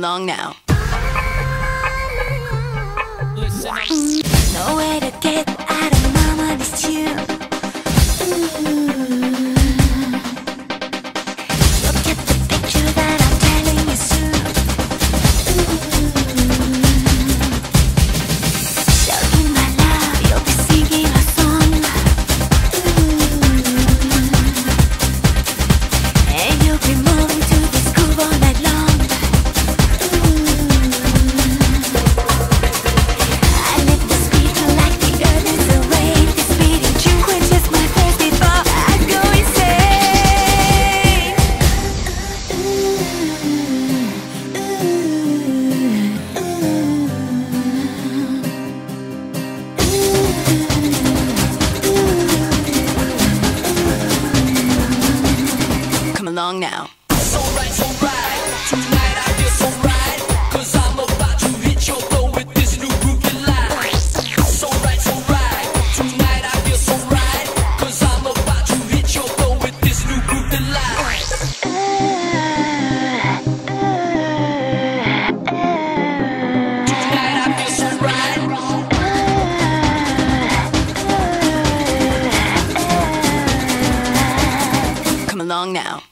along now. To get along now.